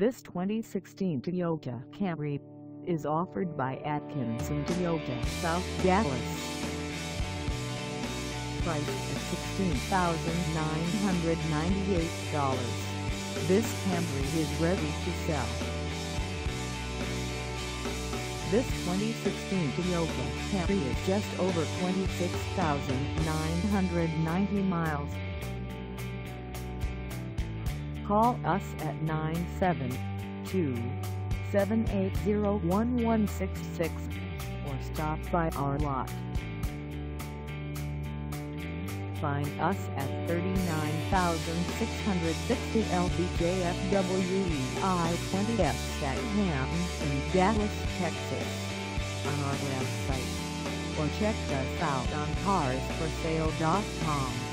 This 2016 Toyota Camry is offered by Atkinson Toyota South Dallas. Price at $16,998. This Camry is ready to sell. This 2016 Toyota Camry is just over 26,990 miles. Call us at 972-780-1166 or stop by our lot. Find us at 39660 LBJFWE I-20 Statham in Dallas, Texas on our website or check us out on carsforsale.com.